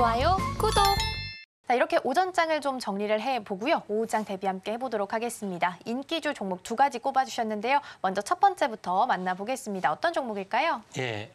좋아요, 구독. 자, 이렇게 오전장을 좀 정리를 해보고요. 오후장 대비 함께 해보도록 하겠습니다. 인기주 종목 두 가지 꼽아주셨는데요. 먼저 첫 번째부터 만나보겠습니다. 어떤 종목일까요? 예,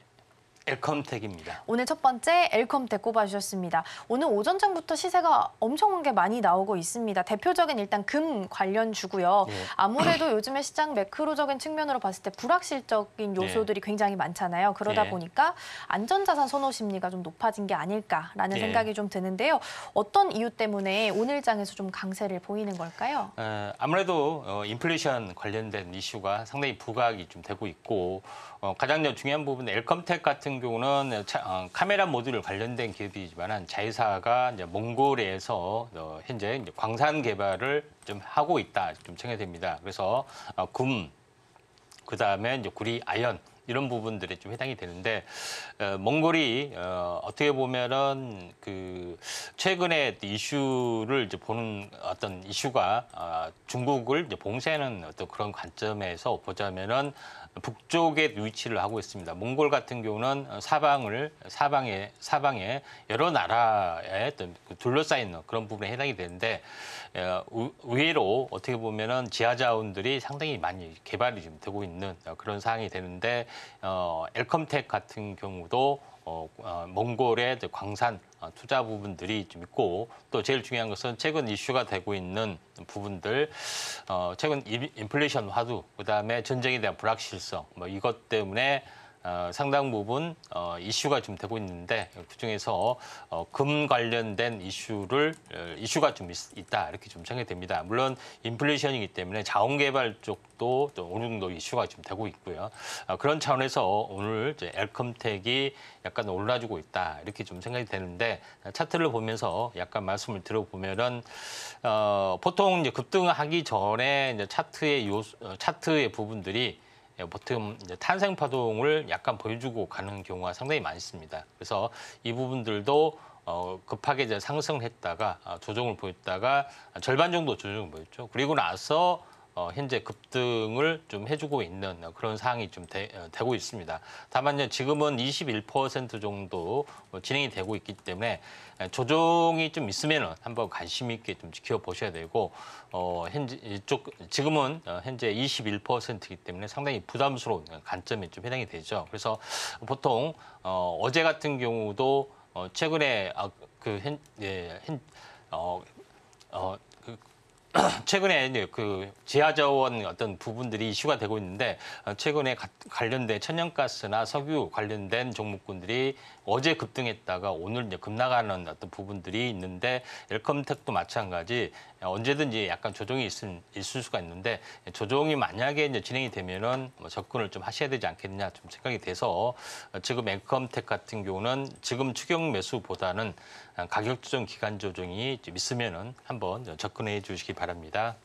엘컴텍입니다. 오늘 첫 번째 엘컴텍 꼽아주셨습니다. 오늘 오전장부터 시세가 엄청난 게 많이 나오고 있습니다. 대표적인 일단 금 관련 주고요. 예. 아무래도 요즘에 시장 매크로적인 측면으로 봤을 때 불확실적인 요소들이 굉장히 많잖아요. 그러다 예. 보니까 안전자산 선호 심리가 좀 높아진 게 아닐까라는 예. 생각이 좀 드는데요. 어떤 이유 때문에 오늘 장에서 좀 강세를 보이는 걸까요? 어, 아무래도 어, 인플레이션 관련된 이슈가 상당히 부각이 좀 되고 있고 어, 가장 중요한 부분 엘컴텍 같은 경우는 차- 어, 카메라 모듈 관련된 기업이지만 자회사가 이제 몽골에서 어, 현재 이제 광산 개발을 좀 하고 있다 좀 생각됩니다. 그래서 어, 금 그 다음에 이제 구리 아연 이런 부분들이 좀 해당이 되는데 어, 몽골이 어, 어떻게 보면은 그 최근에 이슈를 이제 보는 어떤 이슈가 아, 중국을 이제 봉쇄하는 어떤 그런 관점에서 보자면은 북쪽에 위치를 하고 있습니다. 몽골 같은 경우는 사방을 사방에 사방에 여러 나라의 어떤 그 둘러싸인 그런 부분에 해당이 되는데 어, 의- 의외로 어떻게 보면은 지하 자원들이 상당히 많이 개발이 좀 되고 있는 어, 그런 상황이 되는데 어, 엘컴텍 같은 경우도 어, 어, 몽골의 광산 어, 투자 부분들이 좀 있고 또 제일 중요한 것은 최근 이슈가 되고 있는 부분들 어, 최근 인- 인플레이션 화두 그다음에 전쟁에 대한 불확실성 뭐 이것 때문에 어, 상당 부분 어, 이슈가 좀 되고 있는데 그 중에서 어, 금 관련된 이슈를 어, 이슈가 좀 있, 다 이렇게 좀 생각됩니다. 물론 인플레이션이기 때문에 자원개발 쪽도 또 어느 정도 이슈가 좀 되고 있고요. 어, 그런 차원에서 오늘 이제 엘컴텍이 약간 올라주고 있다 이렇게 좀 생각이 되는데 차트를 보면서 약간 말씀을 들어보면은 어, 보통 이제 급등하기 전에 이제 차트의 요 어, 차트의 부분들이 예, 보통 이제 탄생 파동을 약간 보여주고 가는 경우가 상당히 많습니다. 그래서 이 부분들도 어, 급하게 이제 상승했다가 어, 조정을 보였다가 절반 정도 조정을 보였죠. 그리고 나서 어, 현재 급등을 좀 해주고 있는 어, 그런 상황이 좀 되, 고 있습니다. 다만 지금은 21% 정도 어, 진행이 되고 있기 때문에 에, 조정이 좀 있으면은 한번 관심 있게 좀 지켜보셔야 되고 어, 현재 이쪽 지금은 어, 현재 21%이기 때문에 상당히 부담스러운 관점에 좀 해당이 되죠. 그래서 보통 어, 어제 같은 경우도 어, 최근에 아, 그 현, 예, 현, 어, 어, 그 최근에 이제 그 지하자원 어떤 부분들이 이슈가 되고 있는데 어, 최근에 가- 관련된 천연가스나 석유 관련된 종목군들이 어제 급등했다가 오늘 이제 급나가는 어떤 부분들이 있는데 엘컴텍도 마찬가지 어, 언제든지 약간 조정이 있을, 있을 수가 있는데 조정이 만약에 이제 진행이 되면은 뭐 접근을 좀 하셔야 되지 않겠느냐 좀 생각이 돼서 어, 지금 엘컴텍 같은 경우는 지금 추경 매수보다는 어, 가격 조정 기간 조정이 좀 있으면은 한번 접근해 주시기 바랍니다. 바랍니다.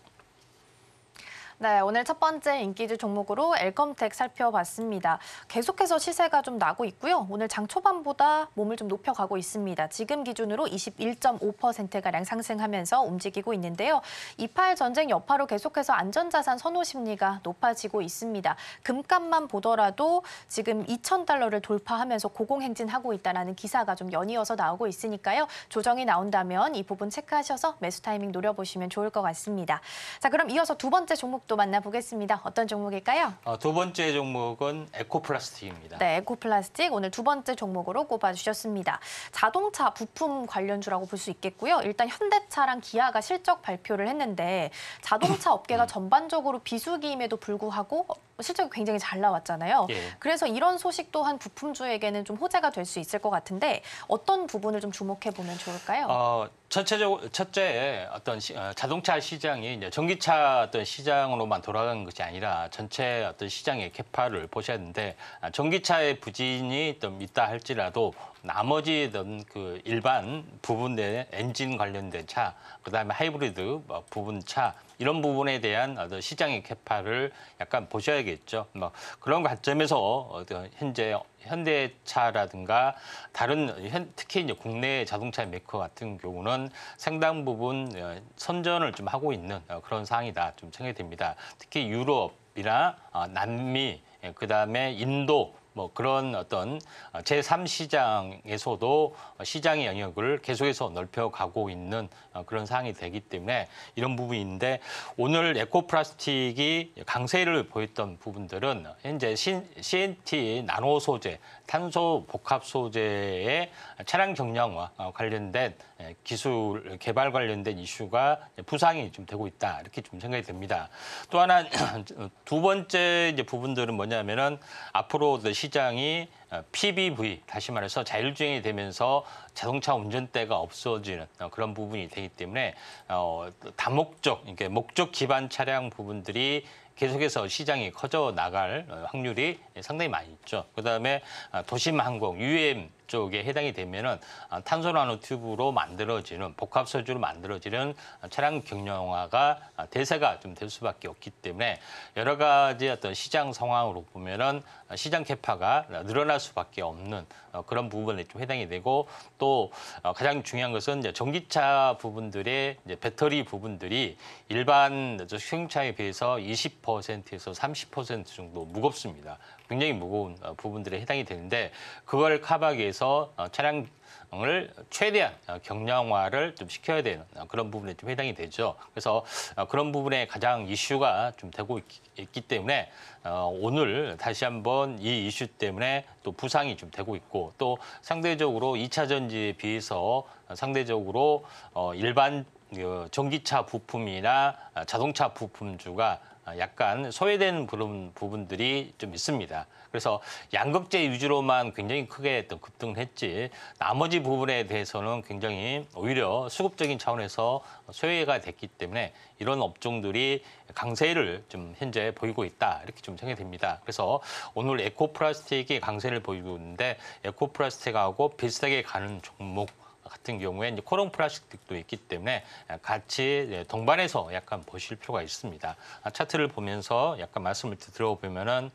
네, 오늘 첫 번째 인기주 종목으로 엘컴텍 살펴봤습니다. 계속해서 시세가 좀 나고 있고요. 오늘 장 초반보다 몸을 좀 높여가고 있습니다. 지금 기준으로 21.5%가량 상승하면서 움직이고 있는데요. 28 전쟁 여파로 계속해서 안전자산 선호 심리가 높아지고 있습니다. 금값만 보더라도 지금 2,000달러를 돌파하면서 고공행진하고 있다는 기사가 좀 연이어서 나오고 있으니까요. 조정이 나온다면 이 부분 체크하셔서 매수 타이밍 노려보시면 좋을 것 같습니다. 자, 그럼 이어서 두 번째 종목 도 만나보겠습니다. 어떤 종목일까요? 어, 두 번째 종목은 에코플라스틱입니다. 네, 에코플라스틱 오늘 두 번째 종목으로 꼽아주셨습니다. 자동차 부품 관련주라고 볼 수 있겠고요. 일단 현대차랑 기아가 실적 발표를 했는데 자동차 업계가 전반적으로 비수기임에도 불구하고 실적이 굉장히 잘 나왔잖아요. 예. 그래서 이런 소식 또한 부품주에게는 좀 호재가 될 수 있을 것 같은데 어떤 부분을 좀 주목해 보면 좋을까요? 어, 첫째적 첫째 어떤 시- 어, 자동차 시장이 이제 전기차 어떤 시장으로만 돌아가는 것이 아니라 전체 어떤 시장의 개파를 보셔야 하는데 아, 전기차의 부진이 좀 있다 할지라도 나머지 어떤 그 일반 부분의 엔진 관련된 차, 그다음에 하이브리드 뭐 부분 차 이런 부분에 대한 어떤 시장의 capa를 약간 보셔야겠죠. 뭐 그런 관점에서 어떤 현재 현대차라든가 다른 현- 특히 이제 국내 자동차 메이커 같은 경우는 상당 부분 어, 선전을 좀 하고 있는 어, 그런 상황이다 좀 생각이 됩니다. 특히 유럽이나 어, 남미 예, 그다음에 인도 뭐 그런 어떤 제3시장에서도 시장의 영역을 계속해서 넓혀가고 있는 어, 그런 상황이 되기 때문에 이런 부분인데 오늘 에코플라스틱이 강세를 보였던 부분들은 현재 CNT 나노 소재, 탄소 복합 소재의 차량 경량화 어, 관련된 예, 기술 개발 관련된 이슈가 부상이 좀 되고 있다 이렇게 좀 생각이 됩니다. 또 하나 두 번째 이제 부분들은 뭐냐면은 앞으로 그 시장이 어, PBV 다시 말해서 자율주행이 되면서 자동차 운전대가 없어지는 어, 그런 부분이 되기 때문에 어, 다목적 이게 목적 기반 차량 부분들이 계속해서 시장이 커져 나갈 어, 확률이 상당히 많이 있죠. 그다음에 아, 도심 항공 UAM 쪽에 해당이 되면은 아, 탄소 나노 튜브로 만들어지는 복합 소재로 만들어지는 차량 경량화가 아, 대세가 좀 될 수밖에 없기 때문에 여러 가지 어떤 시장 상황으로 보면은 시장 캐파가 늘어날 수밖에 없는 어, 그런 부분에 좀 해당이 되고 또 어, 가장 중요한 것은 이제 전기차 부분들의 이제 배터리 부분들이 일반 저 수용차에 비해서 20%에서 30% 정도 무겁습니다. 굉장히 무거운 어, 부분들에 해당이 되는데 그걸 커버하기 위해서 어, 차량 을 최대한 어, 경량화를 좀 시켜야 되는 어, 그런 부분에 좀 해당이 되죠. 그래서 어, 그런 부분에 가장 이슈가 좀 되고 있, 있기 때문에 어, 오늘 다시 한번 이 이슈 때문에 또 부상이 좀 되고 있고 또 상대적으로 2차 전지에 비해서 상대적으로 어, 일반 그 전기차 부품이나 자동차 부품주가 약간 소외되는 그런 부분들이 좀 있습니다. 그래서 양극재 위주로만 굉장히 크게 또 급등을 했지 나머지 부분에 대해서는 굉장히 오히려 수급적인 차원에서 소외가 됐기 때문에 이런 업종들이 강세를 좀 현재 보이고 있다 이렇게 좀 생각이 됩니다. 그래서 오늘 에코플라스틱이 강세를 보이고 있는데 에코플라스틱하고 비슷하게 가는 종목 같은 경우에 이제 코롱 플라스틱도 있기 때문에 같이 동반해서 약간 보실 필요가 있습니다. 아, 차트를 보면서 약간 말씀을 들어보면은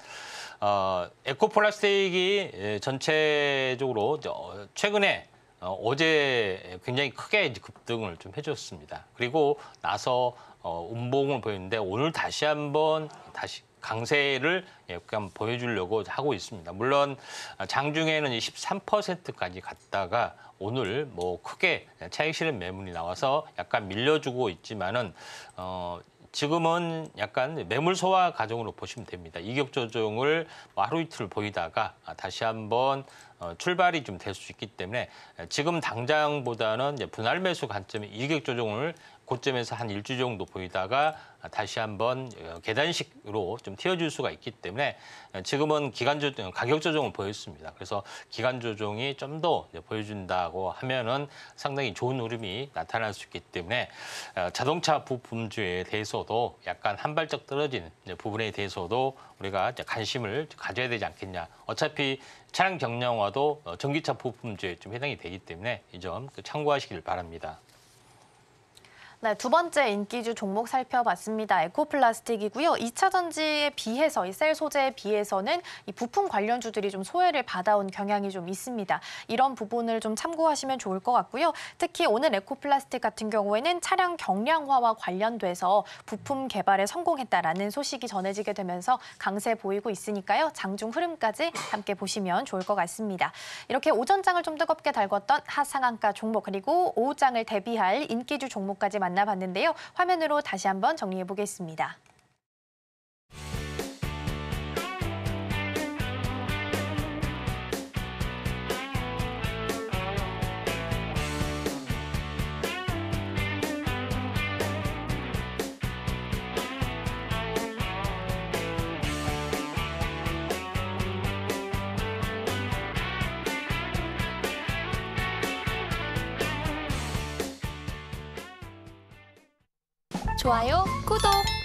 어, 에코 플라스틱이 예, 전체적으로 어, 최근에 어, 어제 굉장히 크게 급등을 좀 해줬습니다. 그리고 나서 어, 운봉을 보였는데 오늘 다시 한번 다시 강세를 약간 보여주려고 하고 있습니다. 물론 장중에는 13%까지 갔다가 오늘 뭐 크게 차익 실현 매물이 나와서 약간 밀려주고 있지만은 어 지금은 약간 매물 소화 과정으로 보시면 됩니다. 이격 조정을 뭐 하루 이틀 보이다가 다시 한번 어, 출발이 좀 될 수 있기 때문에 지금 당장보다는 분할 매수 관점의 이격 조정을 고점에서 한 일주 정도 보이다가 다시 한번 어, 계단식으로 좀 튀어줄 수가 있기 때문에 지금은 기간 조정, 가격 조정을 보였습니다. 그래서 기간 조정이 좀 더 보여준다고 하면은 상당히 좋은 흐름이 나타날 수 있기 때문에 어, 자동차 부품주에 대해서도 약간 한 발짝 떨어진 부분에 대해서도 우리가 관심을 가져야 되지 않겠냐. 어차피 차량 경량화도 어, 전기차 부품주에 좀 해당이 되기 때문에 이 점 참고하시길 바랍니다. 네, 두 번째 인기주 종목 살펴봤습니다. 에코플라스틱이고요. 2차 전지에 비해서 이 셀 소재에 비해서는 이 부품 관련주들이 좀 소외를 받아온 경향이 좀 있습니다. 이런 부분을 좀 참고하시면 좋을 것 같고요. 특히 오늘 에코플라스틱 같은 경우에는 차량 경량화와 관련돼서 부품 개발에 성공했다라는 소식이 전해지게 되면서 강세 보이고 있으니까요. 장중 흐름까지 함께 보시면 좋을 것 같습니다. 이렇게 오전장을 좀 뜨겁게 달궜던 하상한가 종목 그리고 오후장을 대비할 인기주 종목까지 만나 만나봤는데요. 화면으로 다시 한번 정리해 보겠습니다. 좋아요, 구독!